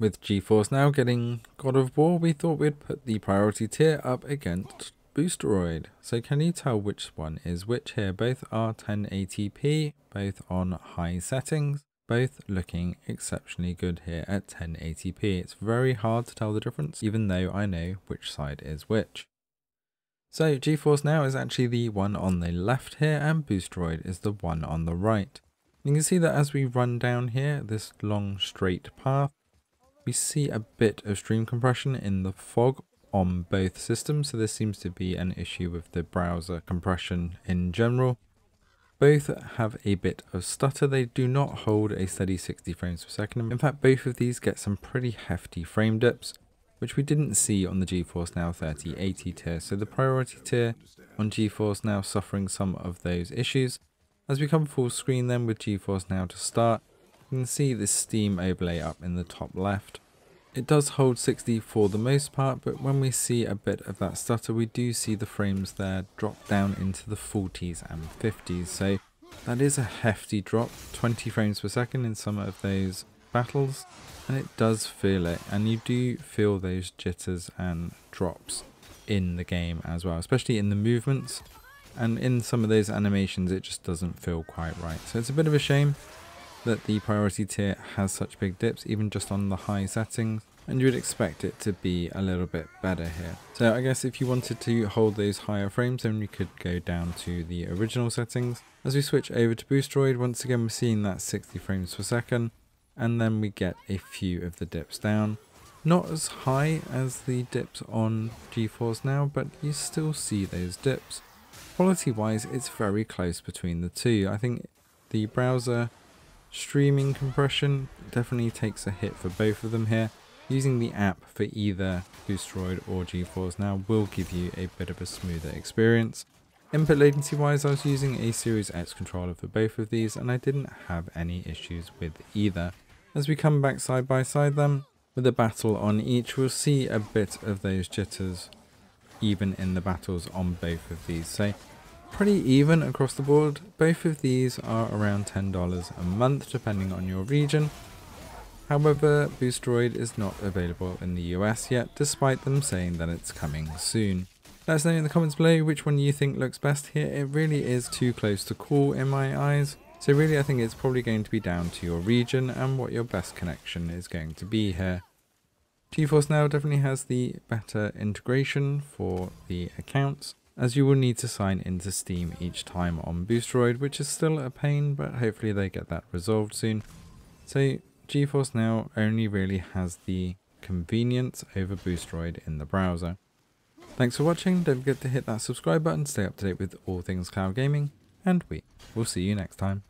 With GeForce Now getting God of War, we thought we'd put the priority tier up against Boosteroid. So can you tell which one is which here? Both are 1080p, both on high settings, both looking exceptionally good here at 1080p. It's very hard to tell the difference, even though I know which side is which. So GeForce Now is actually the one on the left here and Boosteroid is the one on the right. You can see that as we run down here, this long straight path, we see a bit of stream compression in the fog on both systems, so this seems to be an issue with the browser compression in general. Both have a bit of stutter, they do not hold a steady 60 frames per second. In fact, both of these get some pretty hefty frame dips, which we didn't see on the GeForce Now 3080 tier, so the priority tier on GeForce Now suffering some of those issues. As we come full screen then with GeForce Now to start, you can see this Steam overlay up in the top left. It does hold 60 for the most part, but when we see a bit of that stutter, we do see the frames there drop down into the 40s and 50s. So that is a hefty drop, 20 frames per second in some of those battles, and it does feel it. And you do feel those jitters and drops in the game as well, especially in the movements. And in some of those animations, it just doesn't feel quite right. So it's a bit of a shame that the priority tier has such big dips even just on the high settings and you would expect it to be a little bit better here. So I guess if you wanted to hold those higher frames then you could go down to the original settings. As we switch over to Boosteroid once again we're seeing that 60 frames per second and then we get a few of the dips down. Not as high as the dips on GeForce now but you still see those dips. Quality wise it's very close between the two. I think the browser Streaming compression definitely takes a hit for both of them here. Using the app for either Boosteroid or GeForce Now will give you a bit of a smoother experience. Input latency wise I was using a Series X controller for both of these and I didn't have any issues with either. As we come back side by side then, with a battle on each we'll see a bit of those jitters even in the battles on both of these. So pretty even across the board. Both of these are around $10 a month depending on your region. However, Boosteroid is not available in the US yet, despite them saying that it's coming soon. Let us know in the comments below which one you think looks best here. It really is too close to call in my eyes. So really I think it's probably going to be down to your region and what your best connection is going to be here. GeForce Now definitely has the better integration for the accounts as you will need to sign into Steam each time on Boosteroid, which is still a pain, but hopefully they get that resolved soon. So GeForce Now only really has the convenience over Boosteroid in the browser. Thanks for watching, don't forget to hit that subscribe button to stay up to date with all things cloud gaming, and we will see you next time.